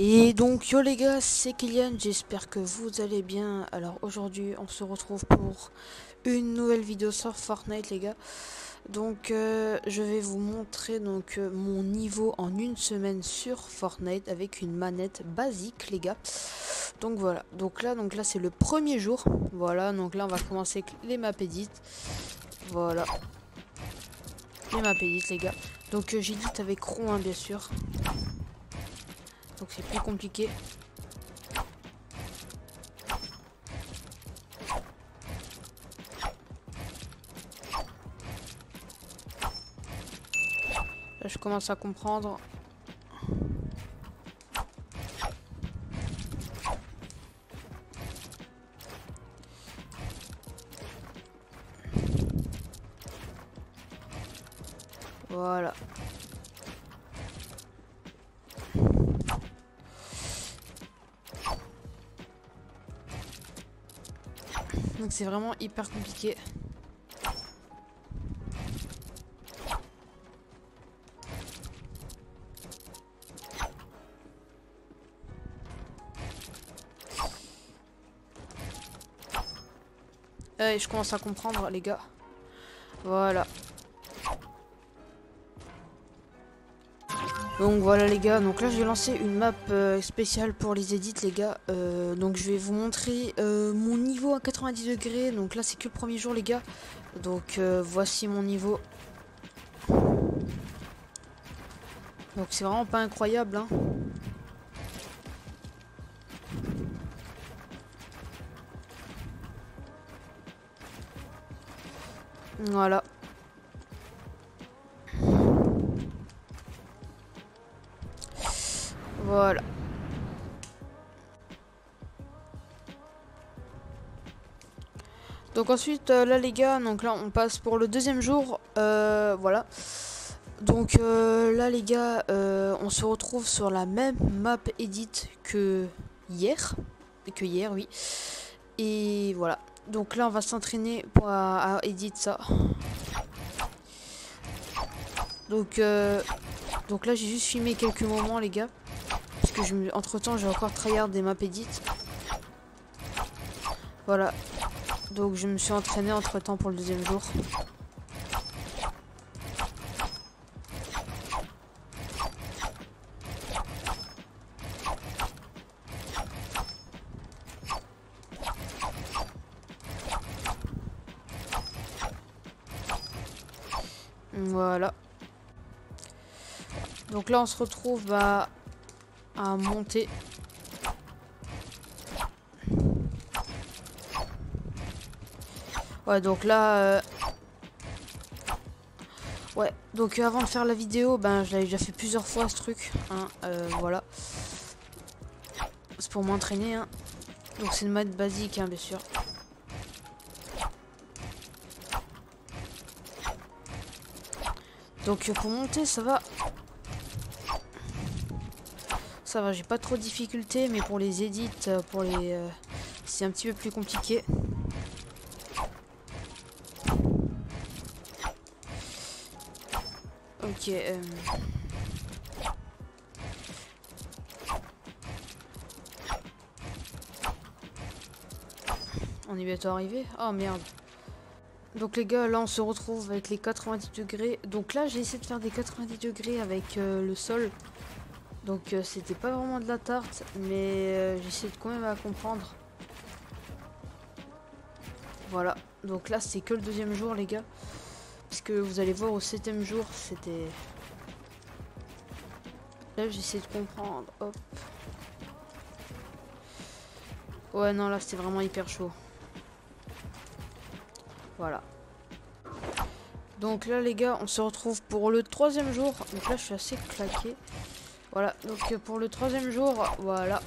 Et donc yo les gars, c'est Kylian, j'espère que vous allez bien. Alors aujourd'hui on se retrouve pour une nouvelle vidéo sur Fortnite les gars. Donc euh, je vais vous montrer donc euh, mon niveau en une semaine sur Fortnite avec une manette basique les gars. Donc voilà, donc là donc là c'est le premier jour. Voilà, donc là on va commencer avec les maps edit. Voilà. Les maps edit les gars. Donc euh, j'édite avec Ron hein, bien sûr. Donc c'est plus compliqué. Là je commence à comprendre. Donc c'est vraiment hyper compliqué. Euh, je commence à comprendre les gars. Voilà. Donc voilà les gars, donc là j'ai lancé une map euh, spéciale pour les edits les gars. Euh, donc je vais vous montrer euh, mon niveau à 90 degrés. Donc là c'est que le premier jour les gars. Donc voici mon niveau. Donc c'est vraiment pas incroyable hein. Voilà. Voilà. Donc ensuite, euh, là les gars, donc là on passe pour le deuxième jour. Euh, voilà. Donc euh, là les gars, on se retrouve sur la même map edit que hier. Que hier, oui. Et voilà. Donc là on va s'entraîner pour à, edit ça. Donc, donc là j'ai juste filmé quelques moments les gars entre temps j'ai encore tryhard des maps edit. Voilà. Donc je me suis entraîné entre temps pour le deuxième jour. Voilà. Donc là on se retrouve bah, à monter. Ouais, donc là... Euh, ouais, donc avant de faire la vidéo, ben je l'avais déjà fait plusieurs fois ce truc. Hein, euh, voilà. C'est pour m'entraîner. Hein. Donc c'est une mode basique, hein, bien sûr. Donc pour monter, ça va. J'ai pas trop de difficultés, mais pour les edits, euh, pour les, euh, c'est un petit peu plus compliqué. Ok. Euh... On est bientôt arrivé? Oh merde. Donc les gars, là on se retrouve avec les 90 degrés. Donc là j'ai essayé de faire des 90 degrés avec le sol. Donc euh, c'était pas vraiment de la tarte, mais euh, j'essaie quand même à comprendre. Voilà, donc là c'est que le deuxième jour les gars. Parce que vous allez voir au septième jour, c'était... Là j'essaie de comprendre, hop. Ouais non là c'était vraiment hyper chaud. Voilà. Donc là les gars, on se retrouve pour le troisième jour. Donc là je suis assez claqué. Voilà, donc euh, pour le troisième jour, voilà.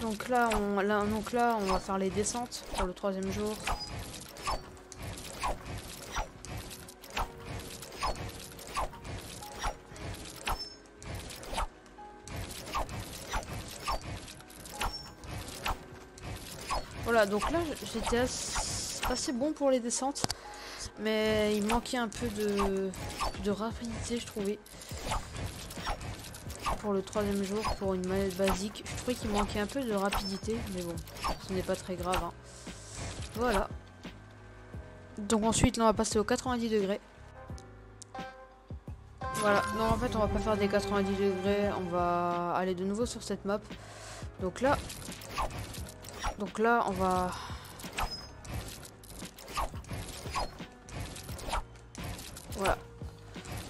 Donc là, on, donc là, on va faire les descentes pour le troisième jour. Voilà, donc là, j'étais assez bon pour les descentes. Mais il manquait un peu de, rapidité, je trouvais. Pour le troisième jour, pour une manette basique. Je trouvais qu'il manquait un peu de rapidité, mais bon, ce n'est pas très grave. Hein. Voilà. Donc ensuite, là, on va passer au 90 degrés. Voilà, non en fait on va pas faire des 90 degrés, on va aller de nouveau sur cette map. Donc là, donc là on va...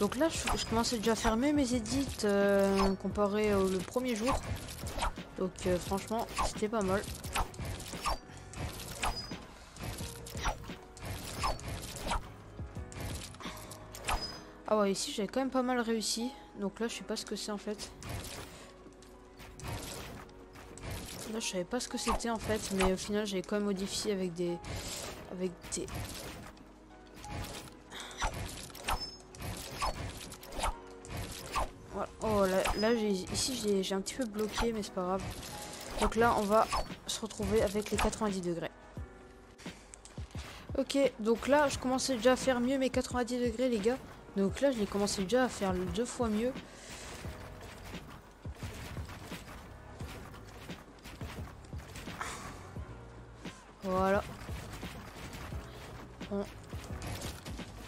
Donc là je, commençais déjà à fermer mes edits euh, comparé au premier jour. Donc euh, franchement c'était pas mal. Ah ouais, ici j'avais quand même pas mal réussi. Donc là, je sais pas ce que c'est en fait. Là, je savais pas ce que c'était en fait, mais au final, j'avais quand même modifié avec des... Avec des... là, ici, j'ai un petit peu bloqué, mais c'est pas grave. Donc là, on va se retrouver avec les 90 degrés. Ok, donc là, je commençais déjà à faire mieux mes 90 degrés, les gars. Donc là, j'ai commencé déjà à faire deux fois mieux. Voilà.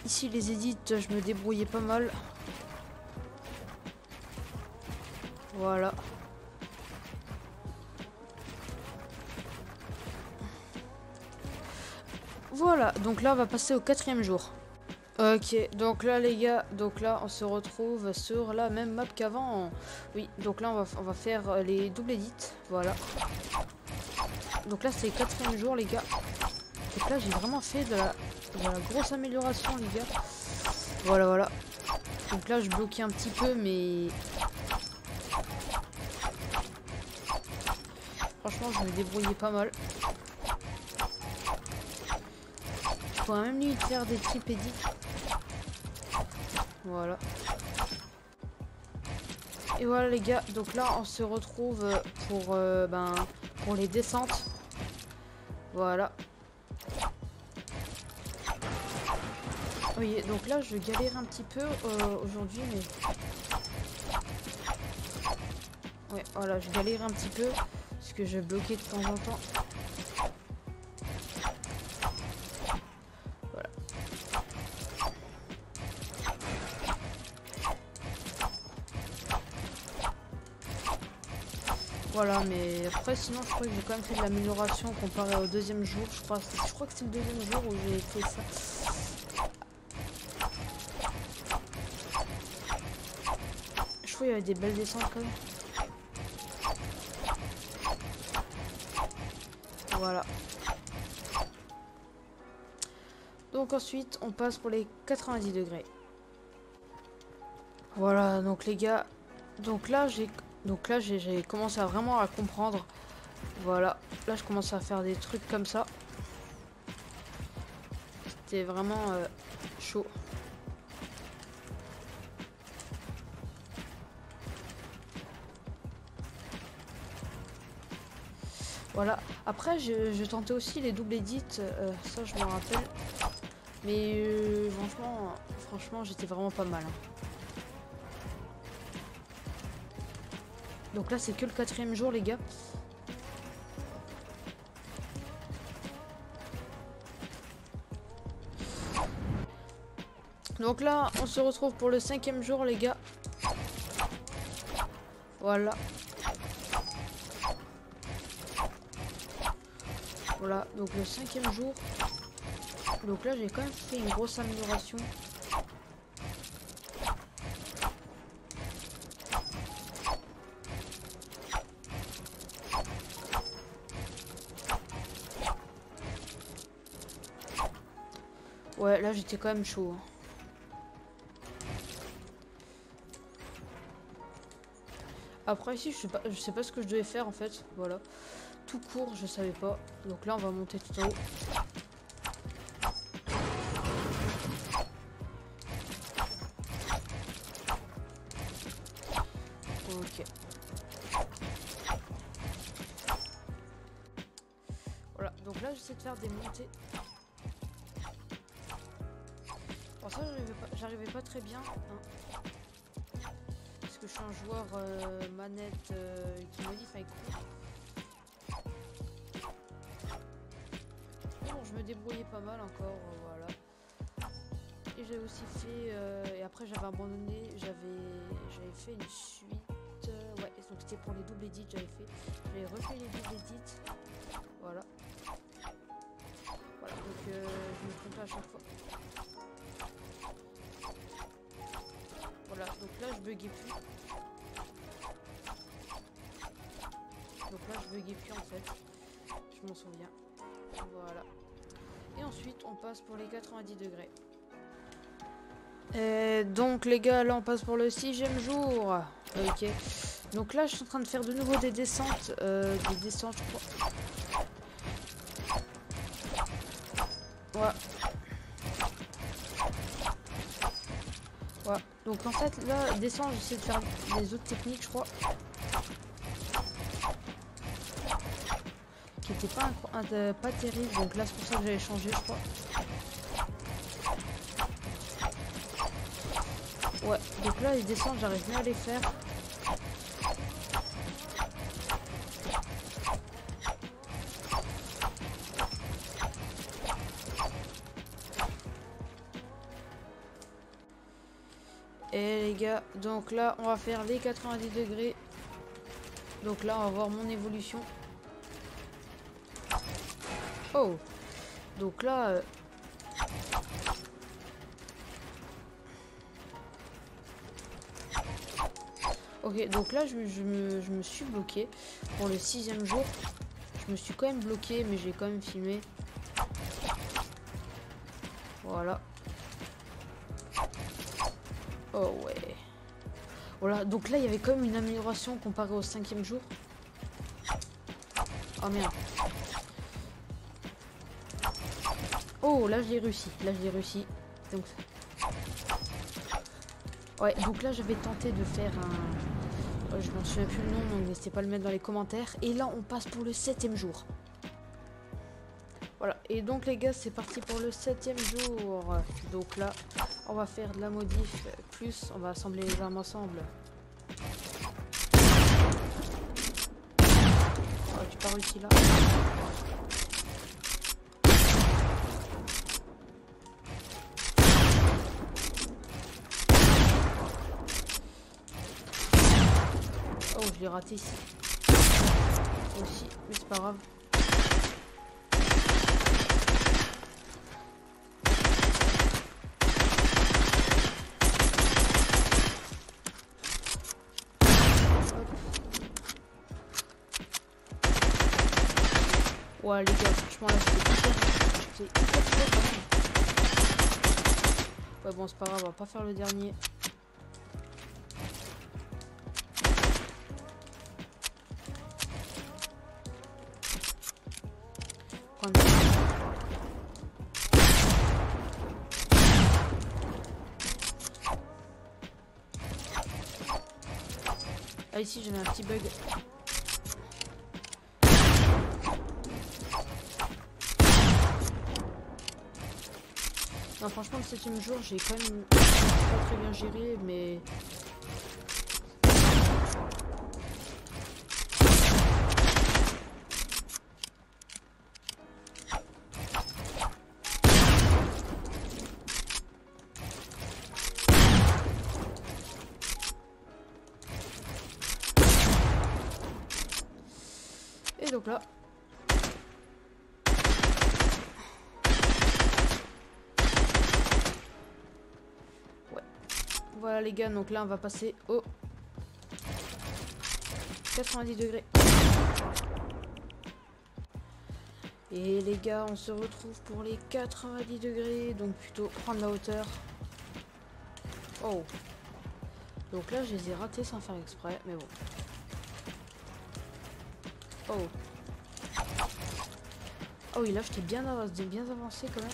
Ici, les édits, je me débrouillais pas mal. Voilà. Voilà, donc là on va passer au quatrième jour. Ok, donc là les gars, donc là on se retrouve sur la même map qu'avant. Oui, donc là on va, faire les doubles edits, voilà. Donc là c'est quatrième jour les gars. Donc là j'ai vraiment fait de la, grosse amélioration les gars. Voilà, voilà. Donc là je bloquais un petit peu mais... Je me débrouillais pas mal. Je pourrais même limite faire des trip edits. Voilà. Et voilà les gars, donc là on se retrouve pour, euh, ben, pour les descentes. Voilà. Oui, donc là je galère un petit peu euh, aujourd'hui, mais... Ouais, voilà, je galère un petit peu, que je bloquais de temps en temps. Voilà, mais après, sinon, je crois que j'ai quand même fait de l'amélioration comparé au deuxième jour. Je crois, je crois que c'est le deuxième jour où j'ai fait ça. Je crois qu'il y avait des belles descentes quand même. Voilà. Donc ensuite, on passe pour les 90 degrés. Voilà, donc les gars, donc là j'ai donc là, j'ai commencé à vraiment à comprendre. Voilà. Là, je commence à faire des trucs comme ça. C'était vraiment euh, chaud. Voilà. Après, je, tentais aussi les doubles edits. Euh, ça, je me rappelle. Mais euh, franchement, franchement j'étais vraiment pas mal. Hein. Donc là, c'est que le quatrième jour, les gars. Donc là, on se retrouve pour le cinquième jour, les gars. Voilà. Voilà, donc le cinquième jour. Donc là, j'ai quand même fait une grosse amélioration. Ouais, là j'étais quand même chaud. Hein. Après ici, je sais pas, je sais pas ce que je devais faire en fait. Voilà, court, je savais pas. Donc là, on va monter tout en haut. Ok. Voilà, donc là j'essaie de faire des montées ça, j'arrivais pas, très bien. Hein. Parce que je suis un joueur euh, manette euh, qui modifie avec Bon, débrouillais pas mal encore, euh, voilà. Et j'ai aussi fait... et après, j'avais abandonné, j'avais fait une suite... ouais, donc c'était pour les doubles edits, j'avais fait. J'avais refait les doubles edits. Voilà. Voilà, donc je me trompe à chaque fois. Voilà, donc là je buguais plus. Donc là je buguais plus en fait. Je m'en souviens. Voilà. Et ensuite on passe pour les 90 degrés. Et donc les gars, là on passe pour le sixième jour. Ok. Donc là je suis en train de faire de nouveau des descentes. Euh, des descentes je crois. Ouais. Ouais. Donc en fait là descendre j'essaie de faire des autres techniques je crois. Qui étaient pas, pas terribles. Donc là c'est pour ça que j'avais changé je crois. Ouais, donc là les descentes j'arrive bien à les faire. Et les gars, donc là, on va faire les 90 degrés. Donc là, on va voir mon évolution. Oh Donc là... Euh, ok, donc là, je, me, je me suis bloqué pour le sixième jour. Je me suis quand même bloqué, mais j'ai quand même filmé. Voilà. Oh ouais. Voilà, donc là il y avait quand même une amélioration comparée au cinquième jour. Oh merde. Oh là j'ai réussi, là j'ai réussi. Donc... Ouais, donc là j'avais tenté de faire un... Oh, je m'en souviens plus le nom, donc n'hésitez pas à le mettre dans les commentaires. Et là on passe pour le septième jour. Voilà, et donc les gars c'est parti pour le septième jour. Donc là on va faire de la modif plus, on va assembler les armes ensemble. Oh, tu pas réussi là. L'ai raté. Aussi, mais c'est pas grave. Ouais, les gars, franchement, là, c'était hyper Ouais, bon, c'est pas grave, on va pas faire le dernier. Ici j'avais un petit bug. Franchement, le septième jour, j'ai quand même pas très bien géré, mais... Voilà les gars, donc là on va passer au 90 degrés. Et les gars, on se retrouve pour les 90 degrés, donc plutôt prendre la hauteur. Oh. Donc là, je les ai ratés sans faire exprès, mais bon. Oh. Oh oui, là j'étais bien, bien avancé quand même.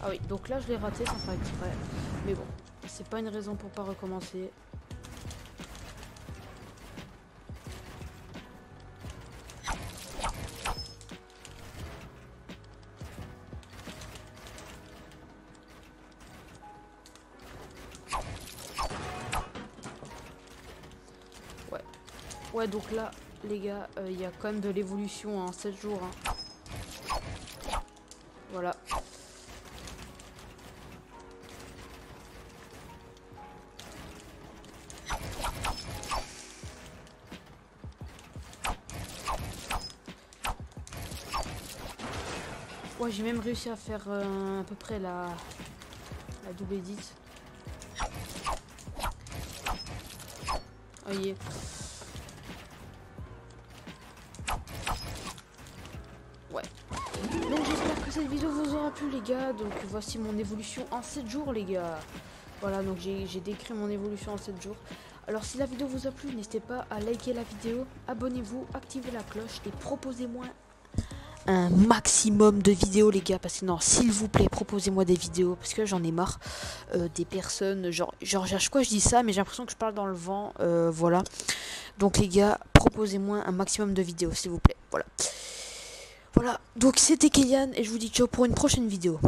Ah oui, donc là je l'ai raté sans faire exprès. Mais bon, c'est pas une raison pour pas recommencer. ouais Ouais, donc là, les gars, euh, il y a quand même de l'évolution en 7 jours. Hein. Voilà. Ouais, j'ai même réussi à faire euh, à peu près la, la double edit. Voyez. Ouais. Vidéo vous aura plu les gars. Donc voici mon évolution en 7 jours les gars. Voilà, donc j'ai décrit mon évolution en 7 jours. Alors si la vidéo vous a plu, n'hésitez pas à liker la vidéo, abonnez-vous, activez la cloche et proposez-moi un maximum de vidéos les gars parce que non s'il vous plaît proposez-moi des vidéos parce que j'en ai marre euh, des personnes genre genre quoi je dis ça mais j'ai l'impression que je parle dans le vent euh, voilà donc les gars proposez-moi un maximum de vidéos s'il vous plaît voilà voilà. Donc c'était Kélian et je vous dis ciao pour une prochaine vidéo